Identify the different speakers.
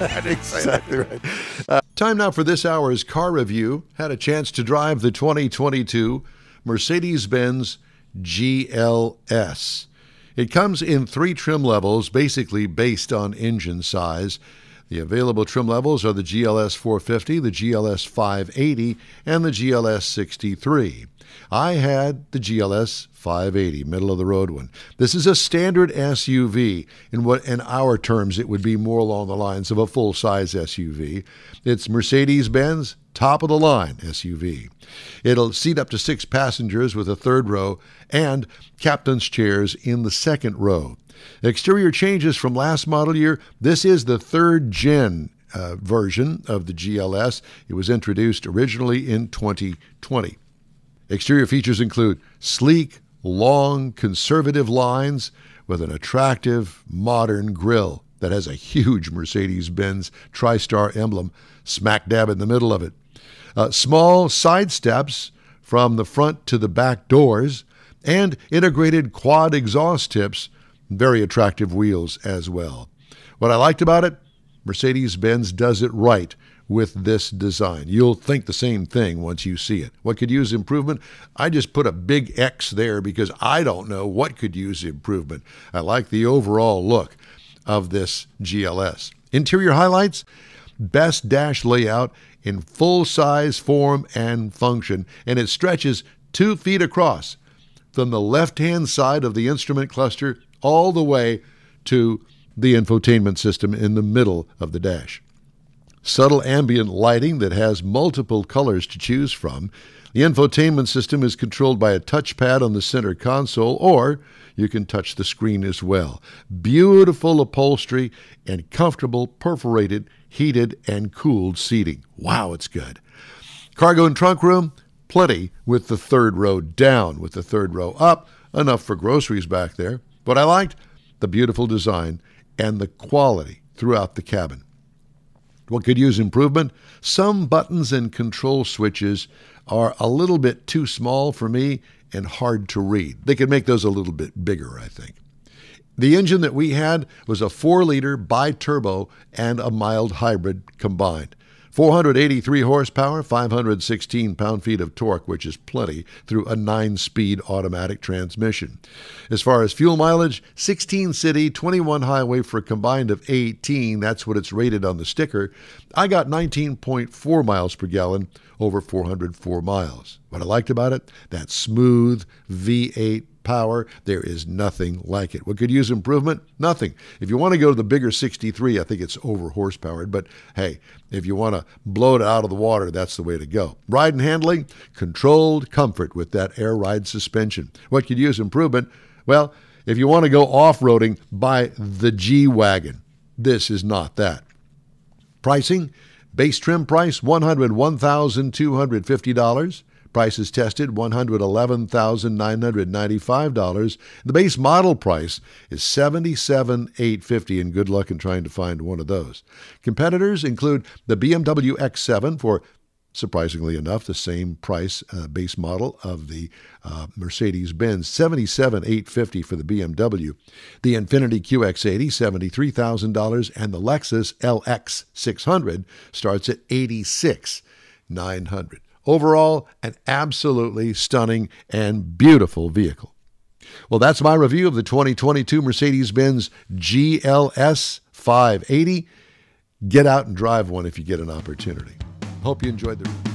Speaker 1: exactly right. Uh, time now for this hour's car review. Had a chance to drive the 2022 Mercedes Benz GLS. It comes in three trim levels, basically based on engine size. The available trim levels are the GLS 450, the GLS 580, and the GLS 63. I had the GLS 580, middle of the road one. This is a standard SUV. In what in our terms it would be more along the lines of a full-size SUV. It's Mercedes-Benz top of the line SUV. It'll seat up to 6 passengers with a third row and captain's chairs in the second row. Exterior changes from last model year. This is the third gen uh, version of the GLS. It was introduced originally in 2020. Exterior features include sleek, long, conservative lines with an attractive, modern grille that has a huge Mercedes Benz TriStar emblem smack dab in the middle of it. Uh, small side steps from the front to the back doors, and integrated quad exhaust tips, very attractive wheels as well. What I liked about it, Mercedes Benz does it right with this design. You'll think the same thing once you see it. What could use improvement? I just put a big X there because I don't know what could use improvement. I like the overall look of this GLS. Interior highlights best dash layout in full size form and function, and it stretches two feet across from the left hand side of the instrument cluster all the way to the infotainment system in the middle of the dash subtle ambient lighting that has multiple colors to choose from. The infotainment system is controlled by a touchpad on the center console, or you can touch the screen as well. Beautiful upholstery and comfortable perforated, heated, and cooled seating. Wow, it's good. Cargo and trunk room, plenty with the third row down, with the third row up, enough for groceries back there. What I liked, the beautiful design and the quality throughout the cabin. What could use improvement? Some buttons and control switches are a little bit too small for me and hard to read. They could make those a little bit bigger, I think. The engine that we had was a 4 liter bi turbo and a mild hybrid combined. 483 horsepower, 516 pound feet of torque, which is plenty, through a 9 speed automatic transmission. As far as fuel mileage, 16 city, 21 highway for a combined of 18. That's what it's rated on the sticker. I got 19.4 miles per gallon over 404 miles. What I liked about it, that smooth V8 power. There is nothing like it. What could use improvement? Nothing. If you want to go to the bigger 63, I think it's over horsepowered. But hey, if you want to blow it out of the water, that's the way to go. Ride and handling, controlled comfort with that air ride suspension. What could use improvement? Well, if you want to go off roading, buy the G Wagon. This is not that. Pricing base trim price $101,250. Prices tested $111,995. The base model price is $77,850 and good luck in trying to find one of those. Competitors include the BMW X7 for surprisingly enough, the same price uh, base model of the uh, Mercedes-Benz, $77,850 for the BMW, the Infiniti QX80, $73,000, and the Lexus LX 600 starts at $86,900. Overall, an absolutely stunning and beautiful vehicle. Well, that's my review of the 2022 Mercedes Benz GLS 580. Get out and drive one if you get an opportunity. Hope you enjoyed the review.